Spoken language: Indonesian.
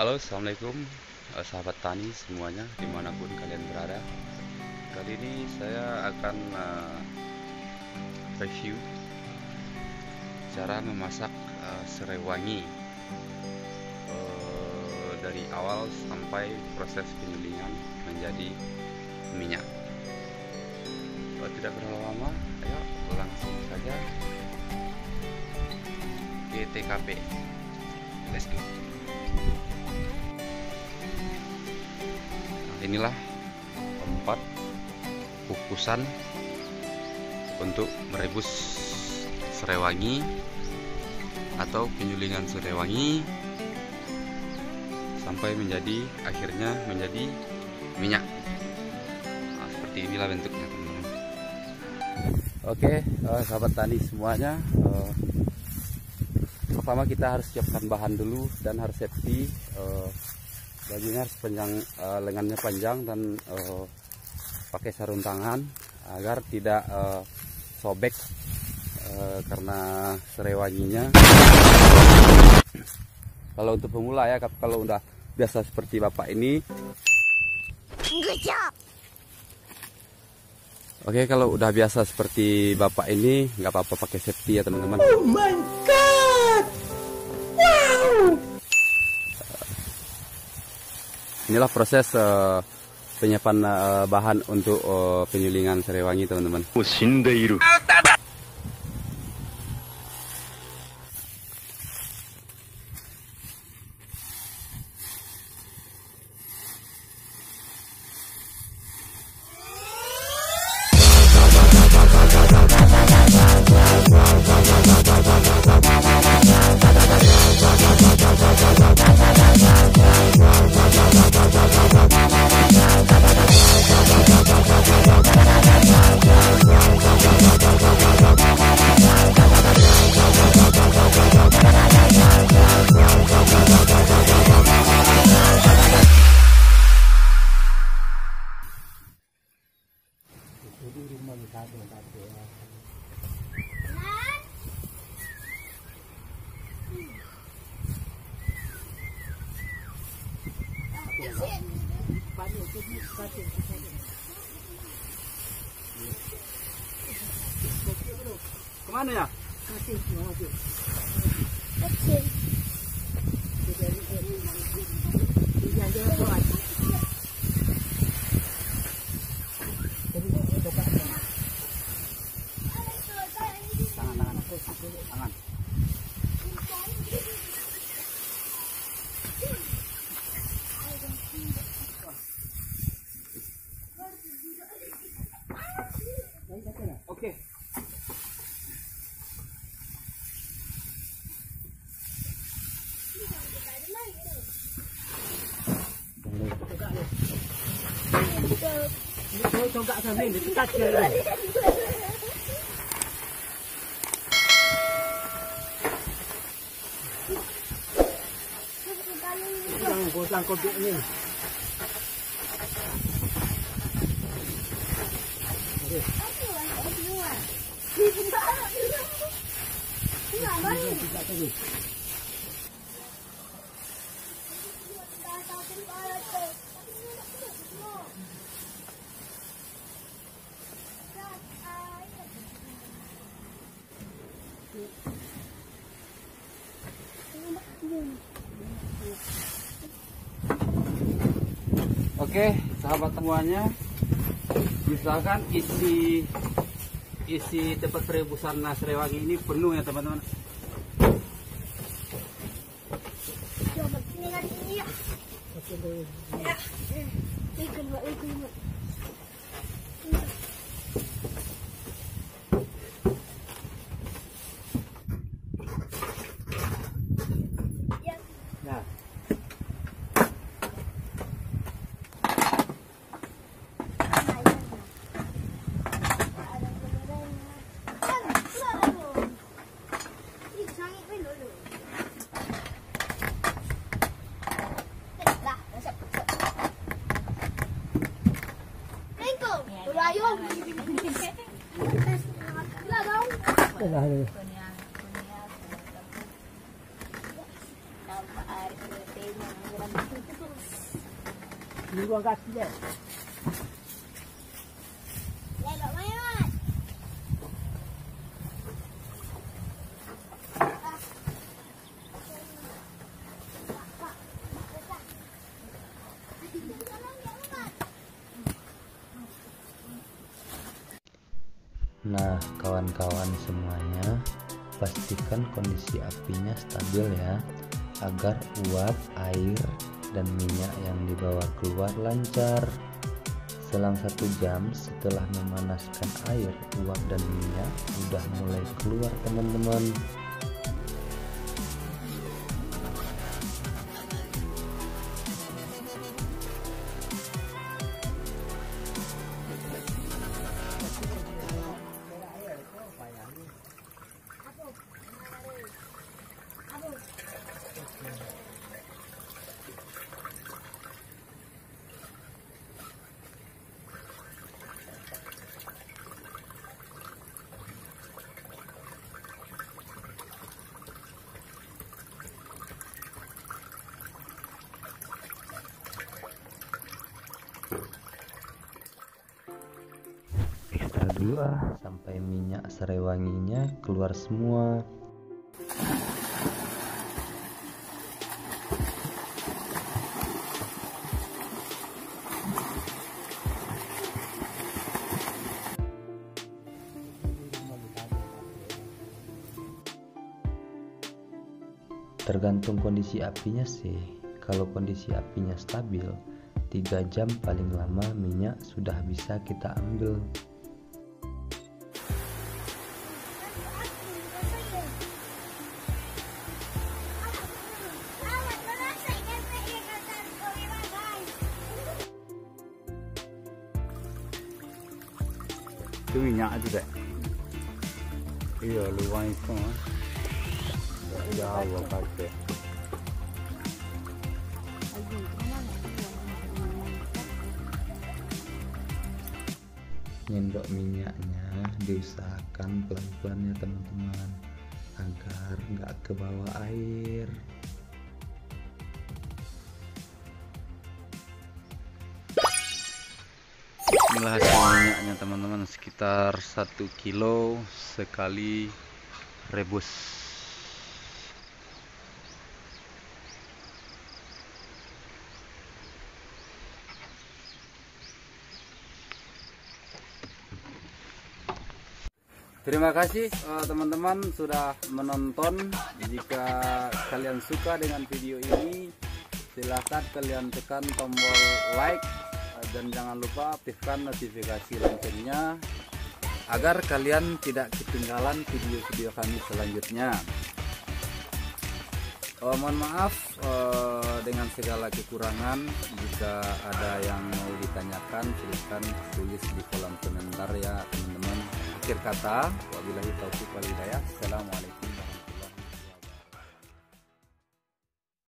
Halo assalamualaikum. Eh, sahabat tani semuanya di mana pun kalian berada. Kali ini saya akan uh, review cara memasak uh, serai wangi uh, dari awal sampai proses penyulingan menjadi minyak. Tidak berlama-lama ayo langsung saja ke TKP let's go inilah empat kukusan untuk merebus serai wangi atau penyulingan serai wangi sampai menjadi akhirnya menjadi minyak. Nah, seperti inilah bentuknya teman-teman. Oke uh, sahabat tani semuanya uh, pertama kita harus siapkan bahan dulu dan harus safety uh, bajunya harus panjang uh, lengannya panjang dan uh, pakai sarung tangan agar tidak uh, sobek uh, karena serewanginya. Kalau untuk pemula ya kalau udah biasa seperti bapak ini. Oke kalau udah biasa seperti bapak ini nggak apa-apa pakai safety ya teman-teman. Oh my inilah proses uh, penyiapan uh, bahan untuk uh, penyulingan serewangi teman-teman. 走了，把你这地把给。干嘛呢？了就。Coba sampai dekat ke. Jangan kopi ini. Oke, sahabat semuanya, misalkan isi isi tempat perebusan nasrewangi ini penuh ya teman-teman. Nah, tayo. Wala daw. Wala daw. Hindi ko ang kasi dyan. Nah, kawan-kawan semuanya, pastikan kondisi apinya stabil ya, agar uap, air, dan minyak yang dibawa keluar lancar. Selang satu jam setelah memanaskan air, uap dan minyak sudah mulai keluar teman-teman. Ekstra dulu ah sampai minyak serai wanginya keluar semua. Tergantung kondisi apinya sih. Kalau kondisi apinya stabil, 3 jam paling lama minyak sudah bisa kita ambil. Iya. Nyendok minyaknya diusahakan pelan-pelan ya teman-teman agar nggak ke bawah air. Inilah hasil minyaknya teman-teman sekitar 1 kilo sekali rebus. Terima kasih eh, teman-teman sudah menonton. Jika kalian suka dengan video ini, silahkan kalian tekan tombol like dan jangan lupa aktifkan notifikasi loncengnya agar kalian tidak ketinggalan video-video kami selanjutnya. Oh, mohon maaf eh, dengan segala kekurangan. Jika ada yang mau ditanyakan, silahkan tulis di kolom komentar ya teman-teman. Akhir kata, wabillahi taufiq wal hidayah.